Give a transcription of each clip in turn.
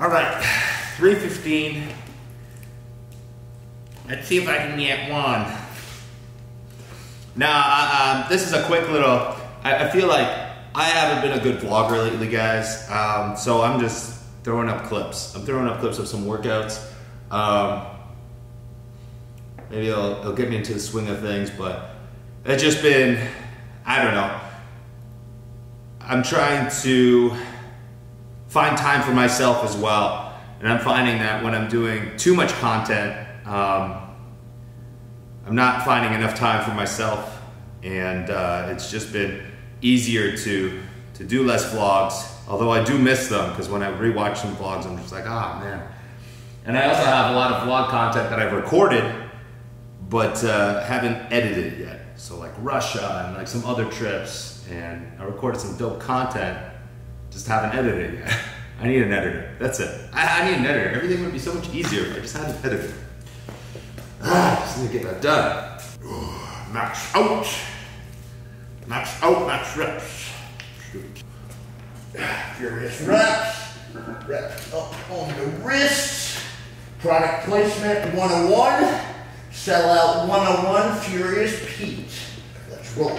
All right, 315. Let's see if I can get one. Now, uh, um, this is a quick little, I, I, feel like I haven't been a good vlogger lately, guys. Um, so I'm just throwing up clips. I'm throwing up clips of some workouts. Um, maybe it'll, it'll get me into the swing of things, but it's just been, I don't know. I'm trying to find time for myself as well. And I'm finding that when I'm doing too much content, um, I'm not finding enough time for myself. And uh, it's just been easier to, to do less vlogs, although I do miss them because when I rewatch some vlogs, I'm just like, ah, oh, man. And I also have a lot of vlog content that I've recorded, but uh, haven't edited yet. So like Russia and like some other trips, and I recorded some dope content just haven't edited it yet. I need an editor. That's it. I, I, need an editor. Everything would be so much easier if I just had an editor. Ah, just need to get that done. max out. Max out, max reps. Furious reps. Reps up on the wrist. Product placement 101. Sell out 101. Furious Pete. Let's roll.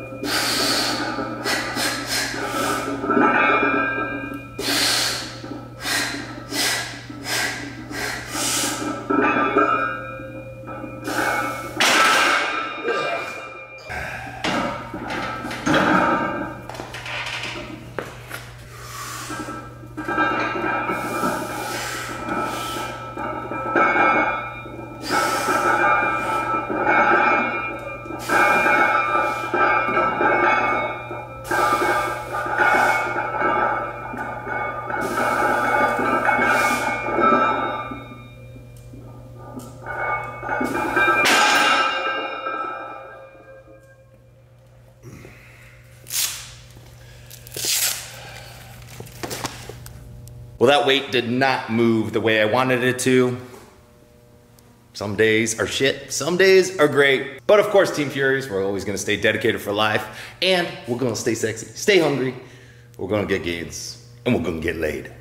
Well, that weight did not move the way I wanted it to. Some days are shit, some days are great. But of course, Team Furious, we're always gonna stay dedicated for life, and we're gonna stay sexy, stay hungry, we're gonna get gains, and we're gonna get laid.